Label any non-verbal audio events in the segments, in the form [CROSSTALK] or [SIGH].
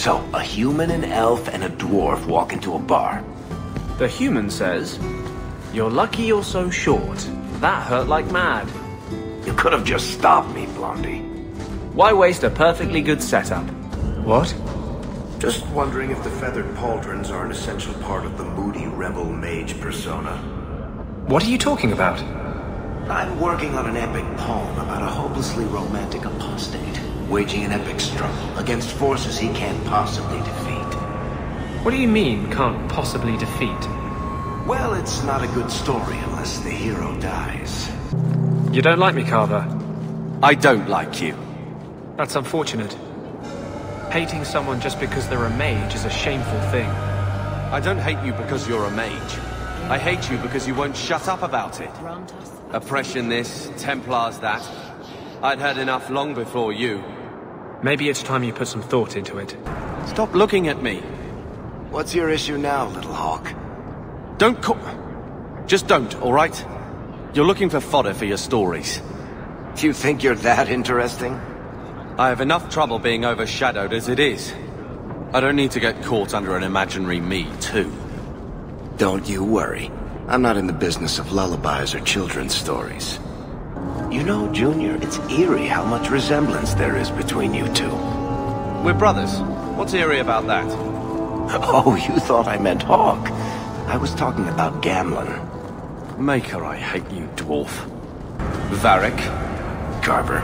So, a human, an elf, and a dwarf walk into a bar. The human says, You're lucky you're so short. That hurt like mad. You could have just stopped me, Blondie. Why waste a perfectly good setup? What? Just wondering if the feathered pauldrons are an essential part of the moody rebel mage persona. What are you talking about? I'm working on an epic poem about a hopelessly romantic apostate, waging an epic struggle against forces he can't possibly defeat. What do you mean, can't possibly defeat? Well, it's not a good story unless the hero dies. You don't like me, Carver? I don't like you. That's unfortunate. Hating someone just because they're a mage is a shameful thing. I don't hate you because you're a mage. I hate you because you won't shut up about it. Oppression this, Templars that. I'd had enough long before you. Maybe it's time you put some thought into it. Stop looking at me. What's your issue now, Little Hawke? Don't call... Just don't, alright? You're looking for fodder for your stories. Do you think you're that interesting? I have enough trouble being overshadowed as it is. I don't need to get caught under an imaginary me, too. Don't you worry. I'm not in the business of lullabies or children's stories. You know, Junior, it's eerie how much resemblance there is between you two. We're brothers. What's eerie about that? [LAUGHS] Oh, you thought I meant Hawke. I was talking about Gamlen. Maker, I hate you, dwarf. Varric. Carver.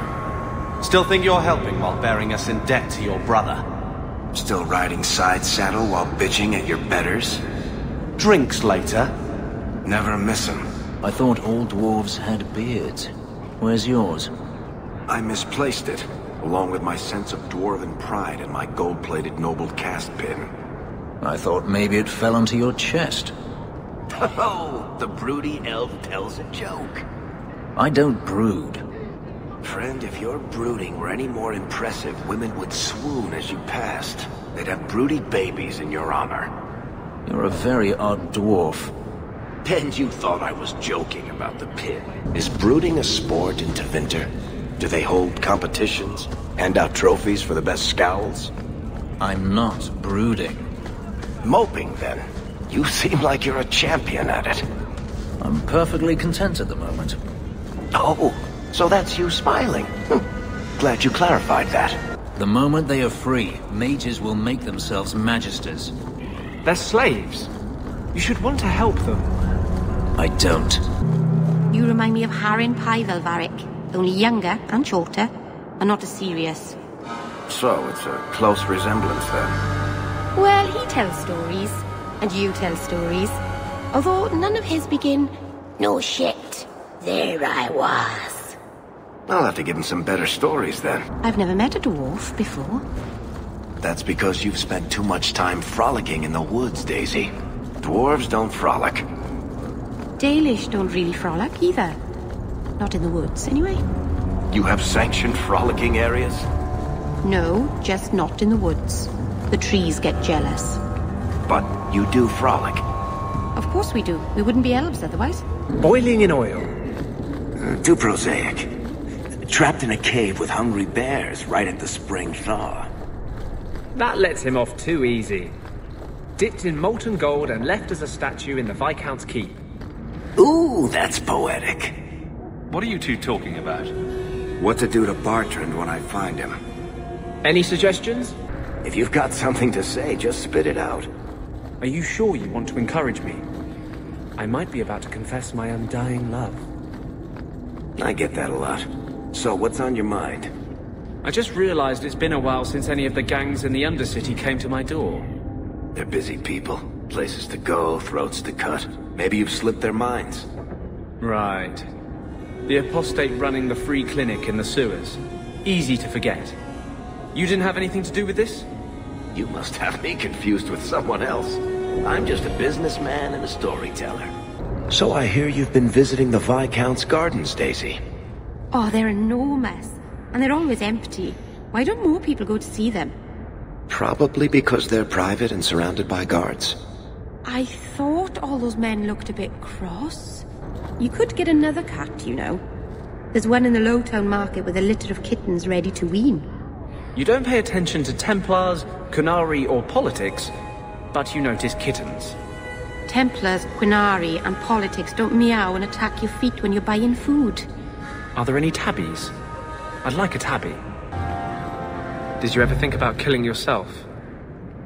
Still think you're helping while bearing us in debt to your brother? Still riding side saddle while bitching at your betters? Drinks later? Never miss 'em. I thought all dwarves had beards. Where's yours? I misplaced it, along with my sense of dwarven pride and my gold-plated noble caste pin. I thought maybe it fell onto your chest. [LAUGHS] Oh, the broody elf tells a joke. I don't brood. Friend, if your brooding were any more impressive, women would swoon as you passed. They'd have broody babies in your honor. You're a very odd dwarf. Then you thought I was joking about the pit. Is brooding a sport in Tevinter? Do they hold competitions? Hand out trophies for the best scowls? I'm not brooding. Moping, then. You seem like you're a champion at it. I'm perfectly content at the moment. Oh, so that's you smiling. Hm. Glad you clarified that. The moment they are free, mages will make themselves magisters. They're slaves. You should want to help them. I don't. You remind me of Hahren Paivel, Varric. Only younger and shorter, and not as serious. So, it's a close resemblance, then. Well, he tells stories, and you tell stories. Although none of his begin, No shit, there I was. I'll have to give him some better stories, then. I've never met a dwarf before. That's because you've spent too much time frolicking in the woods, Daisy. Dwarves don't frolic. Dalish don't really frolic either. Not in the woods, anyway. You have sanctioned frolicking areas? No, just not in the woods. The trees get jealous. But you do frolic. Of course we do. We wouldn't be elves otherwise. Boiling in oil. Uh, too prosaic. Trapped in a cave with hungry bears right at the spring thaw. That lets him off too easy. Dipped in molten gold and left as a statue in the Viscount's Keep. Ooh, that's poetic. What are you two talking about? What to do to Bartrand when I find him. Any suggestions? If you've got something to say, just spit it out. Are you sure you want to encourage me? I might be about to confess my undying love. I get that a lot. So, what's on your mind? I just realized it's been a while since any of the gangs in the Undercity came to my door. They're busy people. Places to go, throats to cut. Maybe you've slipped their minds. Right. The apostate running the free clinic in the sewers. Easy to forget. You didn't have anything to do with this? You must have me confused with someone else. I'm just a businessman and a storyteller. So I hear you've been visiting the Viscount's gardens, Daisy. Oh, they're enormous. And they're always empty. Why don't more people go to see them? Probably because they're private and surrounded by guards. I thought all those men looked a bit cross. You could get another cat, you know. There's one in the Lowtown market with a litter of kittens ready to wean. You don't pay attention to Templars, Qunari, or politics, but you notice kittens. Templars, Qunari, and politics don't meow and attack your feet when you're buying food. Are there any tabbies? I'd like a tabby. Did you ever think about killing yourself?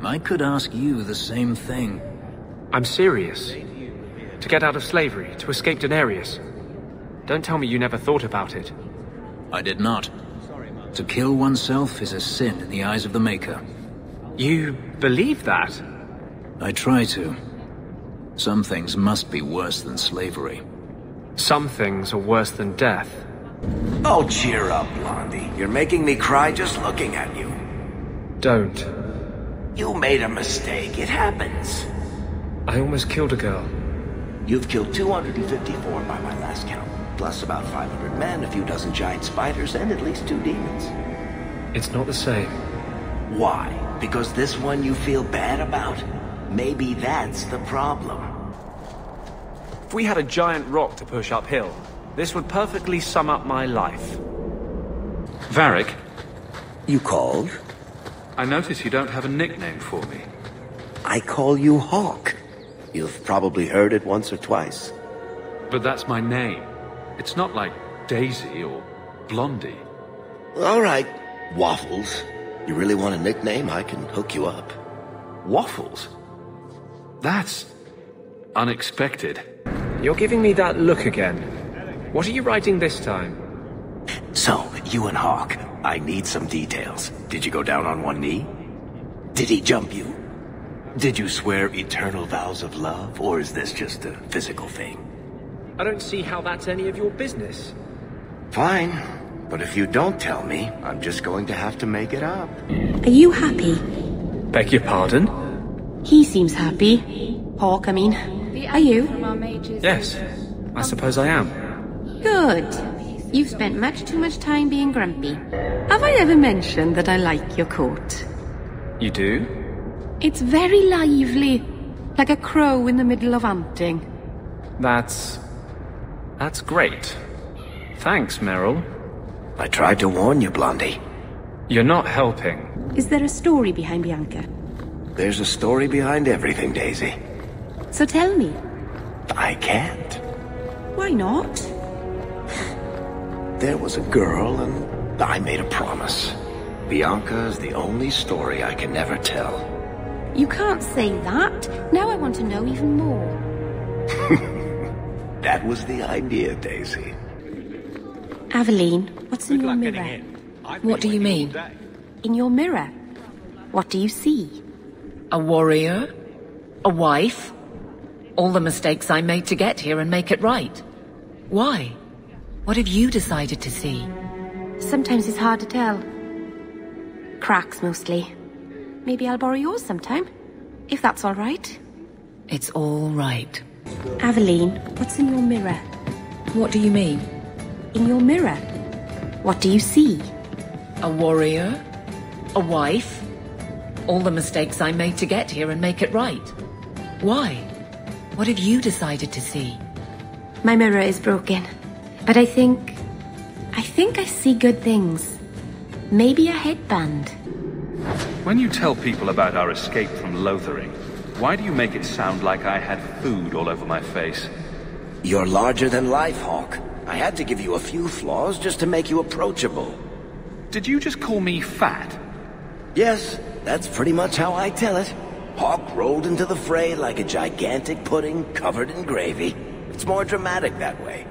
I could ask you the same thing. I'm serious. To get out of slavery, to escape Danarius. Don't tell me you never thought about it. I did not. To kill oneself is a sin in the eyes of the Maker. You believe that? I try to. Some things must be worse than slavery. Some things are worse than death. Oh, cheer up, Blondie. You're making me cry just looking at you. Don't. You made a mistake. It happens. I almost killed a girl. You've killed 254 by my last count. Plus about 500 men, a few dozen giant spiders, and at least two demons. It's not the same. Why? Because this one you feel bad about? Maybe that's the problem. If we had a giant rock to push uphill, this would perfectly sum up my life. Varric, You called? I notice you don't have a nickname for me. I call you Hawke. You've probably heard it once or twice. But that's my name. It's not like Daisy or Blondie. All right, Waffles. You really want a nickname? I can hook you up. Waffles? That's unexpected. You're giving me that look again. What are you writing this time? So, you and Hawke, I need some details. Did you go down on one knee? Did he jump you? Did you swear eternal vows of love, or is this just a physical thing? I don't see how that's any of your business. Fine, but if you don't tell me, I'm just going to have to make it up. Are you happy? Beg your pardon? He seems happy. Hawke, I mean. Are you? Yes, I suppose I am. Good. You've spent much too much time being grumpy. Have I ever mentioned that I like your coat? You do? It's very lively, like a crow in the middle of hunting. That's... That's great. Thanks, Merrill. I tried to warn you, Blondie. You're not helping. Is there a story behind Bianca? There's a story behind everything, Daisy. So tell me, I can't. why not? There was a girl, and I made a promise. Bianca is the only story I can never tell. You can't say that. Now I want to know even more. [LAUGHS] That was the idea, Daisy. Aveline, what's in your mirror? What do you mean? In your mirror, what do you see? A warrior? A wife? All the mistakes I made to get here and make it right. Why? What have you decided to see? Sometimes it's hard to tell. Cracks mostly. Maybe I'll borrow yours sometime, if that's all right. It's all right. Aveline, what's in your mirror? What do you mean? In your mirror, what do you see? A warrior? A wife? All the mistakes I made to get here and make it right. Why? What have you decided to see? My mirror is broken, but I think. I think I see good things. Maybe a headband. When you tell people about our escape from Lothering, why do you make it sound like I had food all over my face? You're larger than life, Hawke. I had to give you a few flaws just to make you approachable. Did you just call me fat? Yes, that's pretty much how I tell it. Hawke rolled into the fray like a gigantic pudding covered in gravy. It's more dramatic that way.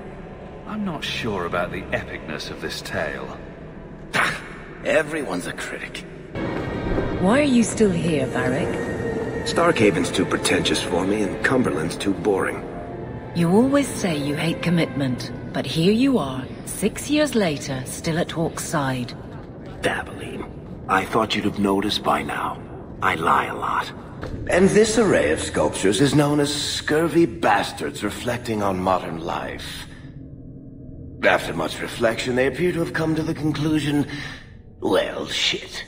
I'm not sure about the epicness of this tale. Everyone's a critic. Why are you still here, Varric? Starkhaven's too pretentious for me, and Cumberland's too boring. You always say you hate commitment, but here you are, six years later, still at Hawke's side. Dabbling. I thought you'd have noticed by now. I lie a lot. And this array of sculptures is known as scurvy bastards reflecting on modern life. After much reflection, they appear to have come to the conclusion, well, shit.